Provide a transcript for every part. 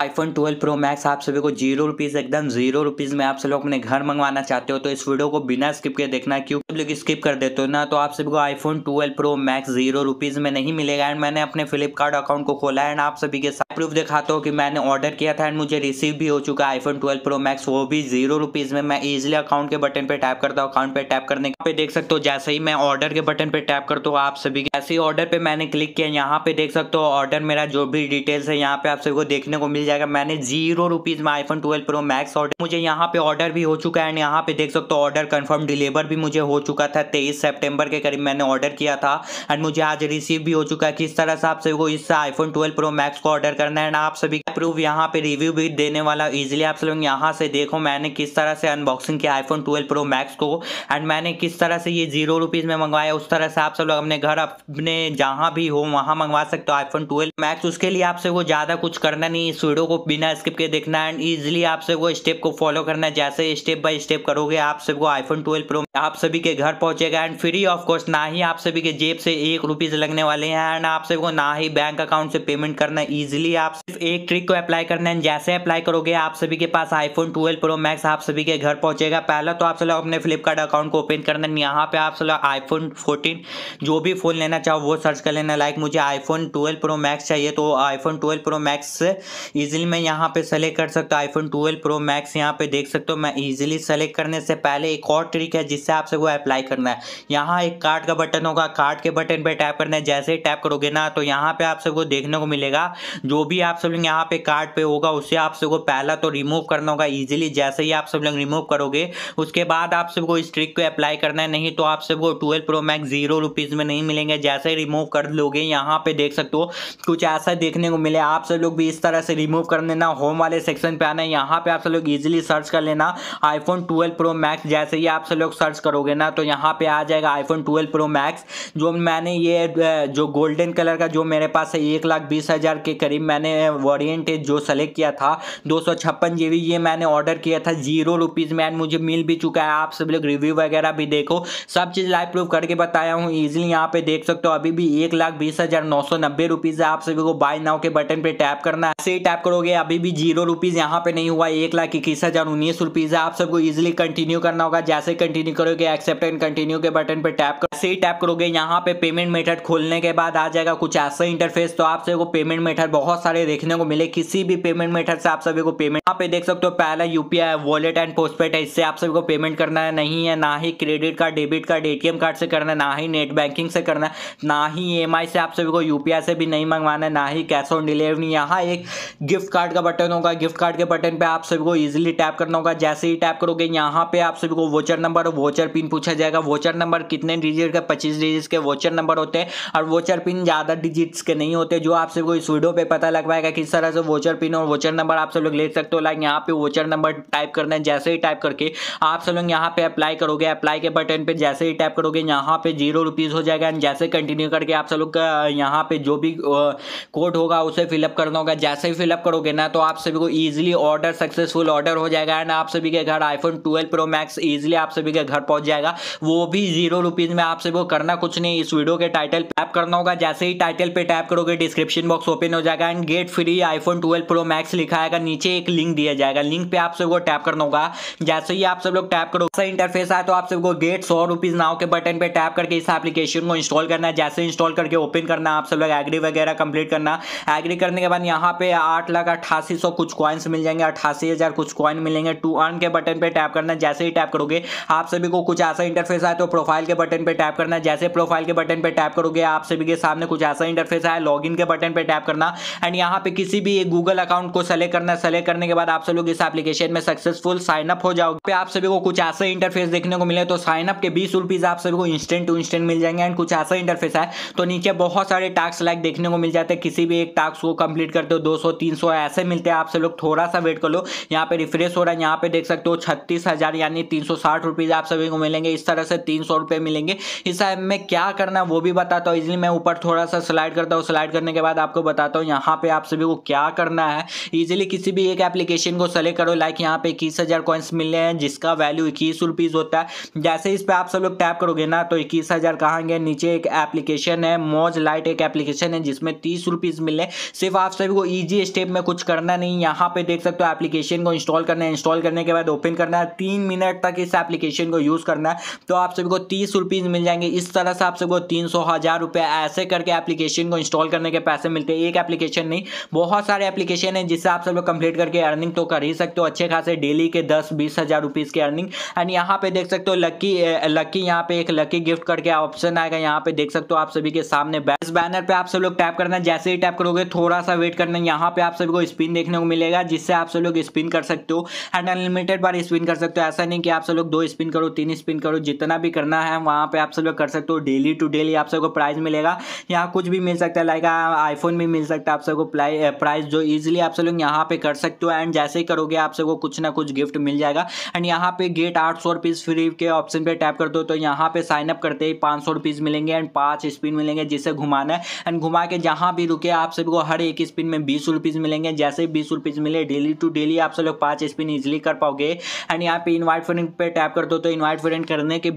IPhone 12 pro max आप सभी को ज़ीरो रुपीज़ एकदम ज़ीरो रुपीज़ में आप सभी लोग अपने घर मंगवाना चाहते हो तो इस वीडियो को बिना स्किप के देखना क्यों लोग स्किप कर देते हो ना तो आप सभी को iPhone 12 pro max zero rupees में नहीं मिलेगा। एंड मैंने अपने फ्लिपकार्ट अकाउंट को खोला है एंड आप सभी के साथ प्रूफ दिखाता हूँ कि मैंने ऑर्डर किया था एंड मुझे रिसीव भी हो चुका है आईफोन ट्वेल्व प्रो मैक्स वो भी ज़ीरो रुपीज़ में। मैं इजिली अकाउंट के बटन पर टैप करता हूँ अकाउंट पर टैप करने पे देख सकते हो, जैसे ही मैं ऑर्डर के बटन पर टैप करता हूँ, आप सभी ऐसे ही ऑर्डर पर मैंने क्लिक किया, यहाँ पे देख सकते हो ऑर्डर मेरा जो भी डिटेल्स है, यहाँ पे आप सभी को देखने को मिल जाएगा। मैंने ज़ीरो रुपीज़ में iPhone twelve pro max order मुझे यहाँ पे ऑर्डर भी हो चुका है एंड यहाँ पे देख सकते हो ऑर्डर कंफर्म डिलीवर भी मुझे हो चुका था तेईस सेप्टेम्बर के करीब मैंने ऑर्डर किया था। एंड मुझे आज रिसीव भी हो चुका है किस तरह से आप सभी को इस आईफोन ट्वेल्व प्रो मैक्स को ऑर्डर करना है। एंड आप सभी प्रूफ यहाँ पे रिव्यू भी देने वाला इजिली आप सब यहाँ से देखो मैंने किस तरह से अनबॉक्सिंग किया आईफोन ट्वेल्व प्रो मैक्स को। एंड मैंने किस तरह से ये ज़ीरो रुपीज़ में मंगवाया, उस तरह से आप सब लोग अपने घर, अपने जहाँ भी हो, वहाँ मंगवा सकते हो आईफोन ट्वेल्व मैक्स उसके लिए आपसे वो ज़्यादा कुछ करना नहीं इस वीडियो को बिना स्किप के देखना एंड इजीली आप सबको स्टेप को फॉलो करना जैसे स्टेप बाय स्टेप करोगे, आप सबको आईफोन 12 प्रो आप सभी के घर पहुंचेगा एंड फ्री ऑफ़ कॉस्ट ना ही आप सभी के जेब से एक रुपीज़ लगने वाले हैं एंड आप सबको ना ही बैंक अकाउंट से पेमेंट करना इजिली आप सिर्फ़ एक ट्रिक को अप्लाई करना है जैसे अप्लाई करोगे, आप सभी के पास आईफोन ट्वेल्व प्रो मैक्स आप सभी के घर पहुंचेगा। पहला तो आप सब अपने फ्लिपकार्ट अकाउंट को ओपन करना है यहाँ पे आप सब आईफोन फोर्टीन जो भी फ़ोन लेना चाहो वो सर्च कर लेना। लाइक मुझे आईफोन ट्वेल्व प्रो मैक्स चाहिए तो iPhone twelve pro max easily मैं यहाँ पे सेलेक्ट कर सकता हूँ आईफोन 12 प्रो मैक्स यहाँ पे देख सकते हो। मैं इजीली सेलेक्ट करने से पहले एक और ट्रिक है जिससे आप सबको अप्लाई करना है। यहाँ एक कार्ड का बटन होगा। कार्ड के बटन पे टैप करना है। जैसे ही टैप करोगे ना तो यहाँ पे आप सबको देखने को मिलेगा। जो भी आप सब लोग यहाँ पे कार्ड पे होगा उससे आप सबको पहला तो रिमूव करना होगा ईजिली जैसे ही आप सब लोग रिमूव करोगे, उसके बाद आप सबको इस ट्रिक को अप्लाई करना है। नहीं तो आप सबको twelve pro max zero rupees में नहीं मिलेंगे। जैसे ही रिमूव कर लोगे, यहाँ पे देख सकते हो, कुछ ऐसा देखने को मिले। आप सब लोग भी इस तरह से रिमूव कर लेना होम वाले सेक्शन पे आना, यहाँ पे आप सब लोग इजीली सर्च कर लेना आईफोन 12 प्रो मैक्स जैसे ही आप सब लोग सर्च करोगे ना तो यहाँ पे आ जाएगा आईफोन 12 प्रो मैक्स जो मैंने ये जो गोल्डन कलर का जो मेरे पास है, एक लाख बीस हज़ार के करीब मैंने वॉरियंट जो सेलेक्ट किया था, दो सौ छप्पन जी ये मैंने ऑर्डर किया था ज़ीरो रुपीज़ में एंड मुझे मिल भी चुका है, आप सब लोग रिव्यू वगैरह भी देखो, सब चीज़ लाइव प्रूफ करके बताया हूँ ईजिली यहाँ पे देख सकते हो, अभी भी एक लाख बीस हज़ार नौ सौ नब्बे रुपीज़ है, आप सभी को बाय नाउ के बटन पर टैप करना है, ऐसे ही टैप करोगे अभी भी ज़ीरो रुपीज़ यहाँ पे नहीं हुआ, एक लाख इक्कीस हज़ार उन्नीस रुपीज़ है। आप सबको इजीली कंटिन्यू करना होगा। जैसे कंटिन्यू करोगे एक्सेप्ट एंड कंटिन्यू के बटन पर टैप कर। से ही टैप करोगे, यहाँ पे पेमेंट मेथड खोलने के बाद आ जाएगा कुछ ऐसा इंटरफेस तो आप सबको पेमेंट मेथड बहुत सारे देखने को मिले। किसी भी पेमेंट मेथड से आप सभी को पेमेंट यहाँ पे देख सकते हो, पहला यूपीआई वॉलेट एंड पोस्टपेड है। इससे आप सभी को पेमेंट करना है। नहीं है, ना ही credit card debit card ATM card से करना है, ना ही नेट बैंकिंग से करना है, ना ही ईएमआई से आप सभी को यूपीआई से भी नहीं मंगवाना है, ना ही कैश ऑन डिलीवरी यहाँ एक गिफ्ट कार्ड का बटन होगा, गिफ्ट कार्ड के बटन पे आप सभी को इजिली टैप करना होगा। जैसे ही टैप करोगे, यहाँ पे आप सभी को वोचर नंबर और वोचर पिन पूछा जाएगा। वोचर नंबर कितने डिजिट का, पच्चीस डिजिट के वोचर नंबर होते हैं और वोचर पिन ज़्यादा डिजिट्स के नहीं होते, जो आप सभी को इस वीडियो पे पता लग पाएगा किस तरह से वोचर पिन और वोचर नंबर आप सब लोग ले सकते हो। लाइक यहाँ पे वोचर नंबर टाइप करना है, जैसे ही टाइप करके आप सब लोग यहाँ पे अप्लाई करोगे। अप्लाई के बटन पे जैसे ही टाइप करोगे, यहाँ पे ज़ीरो रुपीज़ हो जाएगा। एंड जैसे कंटिन्यू करके आप सब लोग यहाँ पे जो भी कोड होगा, उसे फिलअप करना होगा। जैसे ही फिलअप करोगे ना तो आप सभी को ईजिली ऑर्डर सक्सेसफुल ऑर्डर हो जाएगा एंड आप सभी के घर आईफोन 12 प्रो मैक्स इजीली आप सभी के घर पहुँच जाएगा। वो भी ज़ीरो रुपीज़ में आप सभी को करना कुछ नहीं, इस वीडियो के टाइटल टैप करना होगा। जैसे ही टाइटल पे टैप करोगे डिस्क्रिप्शन बॉक्स ओपन हो जाएगा and get free iPhone 12 pro max लिखा आएगा। नीचे एक लिंक दिया जाएगा। लिंक पे आप सबको टैप करना होगा। जैसे ही आप सब लोग टैप करो इंटरफेस आए तो आप सबको गेट सौ रुपीज़ नाव के बटन पे टैप करके इस एप्लीकेशन को इंस्टॉल करना है। जैसे इंस्टॉल करके ओपन करना, आप सब लोग एग्री वगैरह कंप्लीट करना। एग्री करने के बाद यहाँ पे आठ लाख अट्ठासी सौ कुछ कॉइन्स मिल जाएँगे अट्ठासी हज़ार कुछ कॉइन मिलेंगे। टू अर्न के बटन पे टैप करना, जैसे ही टैप करोगे, आप सभी को कुछ ऐसा इंटरफेस आए तो प्रोफ़ाइल के बटन पे टैप करना। जैसे प्रोफ़ाइल के बटन पे टैप करोगे, आप सभी के सामने कुछ ऐसा इंटरफेस आए लॉगिन के बटन पे टैप करना। एंड यहाँ पे किसी भी एक गूगल अकाउंट को सेलेक्ट करना सेलेक्ट करने के बाद आप सब लोग इस एप्लीकेशन में सक्सेसफुल साइन अप हो जाओगे। आप सभी को कुछ ऐसा इंटरफेस देखने को मिले तो साइन अप के बीस रुपीज़ आप सभी को इंस्टेंट टू इंस्टेंट मिल जाएँगे। एंड कुछ ऐसा इंटरफेस है तो नीचे बहुत सारे टास्क लाइक देखने को मिल जाते हैं। किसी भी एक टास्क को कंप्लीट करते हो, दो सौ, तीन सौ ऐसे मिलते हैं आप सब लोग थोड़ा सा वेट कर लो। यहाँ पे रिफ्रेश हो रहा है, यहाँ पे देख सकते हो छत्तीस हज़ार यानी तीन सौ साठ रुपीज़ आप सभी को मिलेंगे। इस तरह से तीन सौ रुपए मिलेंगे। इस में क्या करना है, वो भी बताता हूँ। इजिली मैं ऊपर थोड़ा सा स्लाइड करता हूँ। स्लाइड करने के बाद आपको बताता हूँ, यहाँ पे आप सभी को क्या करना है। इजिली किसी भी एक एप्लीकेशन को सेलेक्ट करो। लाइक यहाँ पे इक्कीस हज़ार कॉइन्स मिल हैं, जिसका वैल्यू इक्कीस रुपीज़ होता है। जैसे इस पर आप सब लोग टैप करोगे ना तो इक्कीस हज़ार कहाँ गए? नीचे एक एप्लीकेशन है मौज लाइट एक एप्लीकेशन है, जिसमें तीस रुपीज़ मिले सिर्फ़ आप सभी को ईजी स्टेप स्टेप में कुछ करना नहीं, यहाँ पे देख सकते हो एप्लीकेशन को इंस्टॉल करना है इंस्टॉल करने के बाद ओपन करना है, तीन मिनट तक इस एप्लीकेशन को यूज़ करना है तो आप सभी को तीस रुपीज़ मिल जाएँगे। इस तरह से आप सभी को तीन सौ हज़ार रुपये ऐसे करके एप्लीकेशन को इंस्टॉल करने के पैसे मिलते हैं। एक एप्लीकेशन नहीं, बहुत सारे एप्लीकेशन है जिससे आप सब कंप्लीट करके अर्निंग तो कर ही सकते हो, अच्छे खासे डेली के दस, बीस हज़ार रुपीज़ की अर्निंग एंड यहाँ पे देख सकते हो लक्की लक्की यहाँ पे एक लकी गिफ्ट करके ऑप्शन आएगा। यहाँ पे देख सकते हो आप सभी के सामने बैनर पे आप सब लोग टैप करना जैसे ही टैप करोगे, थोड़ा सा वेट करना यहाँ पे आप सभी को स्पिन देखने को मिलेगा, जिससे आप सब लोग स्पिन कर सकते हो। एंड अनलिमिटेड बार स्पिन कर सकते हो। ऐसा नहीं कि आप सब लोग दो स्पिन करो, तीन स्पिन करो, जितना भी करना है, वहाँ पे आप सब लोग कर सकते हो। डेली टू डेली आप सबको प्राइज मिलेगा। यहाँ कुछ भी मिल सकता है, लाइक आईफोन भी मिल सकता है आप सबको प्राइस जो इजिली आप सब लोग यहाँ पे कर सकते हो। एंड जैसे ही करोगे, आप सबको कुछ ना कुछ गिफ्ट मिल जाएगा। एंड यहाँ पे गेट आठ सौ रुपीज़ फ्री के ऑप्शन पे टैप कर दो तो यहाँ पे साइन अप करते ही पाँच सौ रुपीज़ मिलेंगे एंड पाँच स्पिन मिलेंगे जिसे घुमाना है। एंड घुमा के जहाँ भी रुके, आप सबको हर एक स्पिन में बीस रुपीज़ मिलेंगे, जैसे ही बीस रुपीज़ मिले डेली टू डेली आप सब लोग पाँच स्पिन ईजिली कर पाओगे। एंड यहाँ पे इन्वाइट फ्रेंड पे टैप कर दो तो इन्वाइट फ्रेंड करने के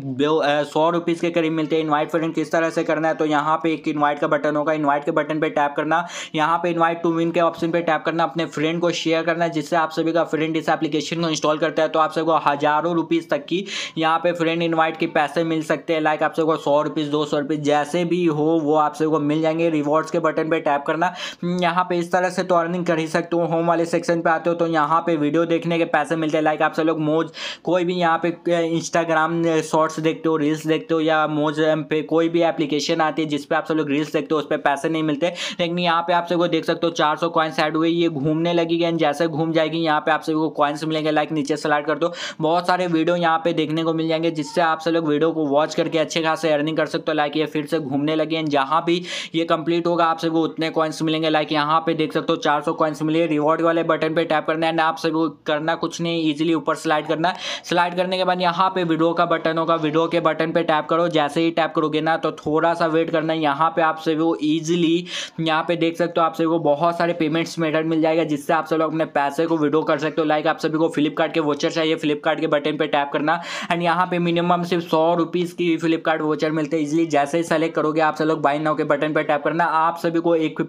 सौ रुपीज़ के करीब मिलते हैं। इन्वाइट फ्रेंड किस तरह से करना है तो यहाँ पे एक इन्वाइट का बटन होगा। इन्वाइट के बटन पे टैप करना। यहाँ पे इन्वाइट टू विन के ऑप्शन पे टैप करना। अपने फ्रेंड को शेयर करना, जिससे आप सभी का फ्रेंड इस एप्लीकेशन को इंस्टॉल करता है तो आप सबको हज़ारों रुपीज़ तक की यहाँ पे फ्रेंड इन्वाइट के पैसे मिल सकते हैं। लाइक आप सबको सौ रुपीज़ दो सौ रुपीज़ जैसे भी हो, वो आप सबको मिल जाएँगे। रिवॉर्ड्स के बटन पे टैप करना। यहाँ पे इस तरह से तो अर्निंग कर ही सकते हो होम वाले सेक्शन पे आते हो तो यहाँ पे वीडियो देखने के पैसे मिलते हैं। लाइक आप सब लोग मोज, कोई भी यहाँ पे इंस्टाग्राम शॉर्ट्स देखते हो रील्स देखते हो या मोज पे कोई भी एप्लीकेशन आती है जिसपे आप सब लोग रील्स देखते हो, उस पर पैसे नहीं मिलते। लेकिन यहाँ पे आप सबको देख सकते हो, चार सौ कॉइन्स ऐड हुए, ये घूमने लगी एंड जैसे घूम जाएगी, यहाँ पे आप सभी को कॉइन्स मिलेंगे लाइक नीचे स्लाइड कर दो। बहुत सारे वीडियो यहाँ पे देखने को मिल जाएँगे, जिससे आप सब लोग वीडियो को वॉच करके अच्छे खासे अर्निंग कर सकते हो। लाइक ये फिर से घूमने लगे हैं, जहाँ भी ये कंप्लीट होगा, आप सबको उतने कॉइन्स मिलेंगे। लाइक यहाँ पे देख सकते हो, चार सौ कॉइन्स मिले रिवॉर्ड वाले बटन पे टैप करना है एंड आप सभी करना कुछ नहीं ईजिली ऊपर स्लाइड करना। स्लाइड करने के बाद यहाँ पे वीडियो का बटन होगा वीडियो के बटन पे टैप करो, जैसे ही टैप करोगे ना तो थोड़ा सा वेट करना है यहाँ पे आप सभी को ईजिली यहाँ पे देख सकते हो आप सभी को बहुत सारे पेमेंट्स मेथड मिल जाएगा, जिससे आप सब लोग अपने पैसे को विड्रो कर सकते हो। लाइक आप सभी को फ्लिपकार्ट के वोचर चाहिए फ्लिपकार्ट के बटन पर टैप करना एंड यहाँ पे मिनिमम सिर्फ़ सौ रुपीज़ की फ्लिपकार्ट वोचर मिलते हैं इजिली जैसे ही सेलेक्ट करोगे, आप सब लोग बाई नाउ के बटन पर टैप करना। आप सभी को एक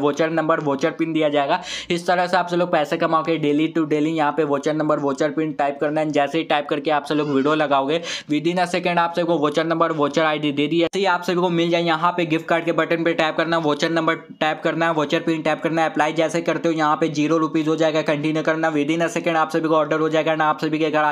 वोचर नंबर वोचर पिन दिया जाएगा। इस तरह से आप सब लोग पैसे कमाओगे डेली टू डेली यहाँ पे voucher number voucher pin type करना है। जैसे ही टाइप करके आप सब लोग वीडियो लगाओगे विद इन अ सेकंड आप सबको वोचर नंबर वोचर आईडी दे दी। ऐसे ही आप सभी को मिल जाए, यहाँ पे गिफ्ट कार्ड के बटन पर टाइप करना वोचर नंबर टाइप करना है वोचर पिन टाइप करना है अप्लाई जैसे करते हो, यहाँ पे ज़ीरो रुपीज़ हो जाएगा कंटिन्यू करना। विद इन अ सेकंड आप सभी को ऑर्डर हो जाएगा, ना आप सभी के घर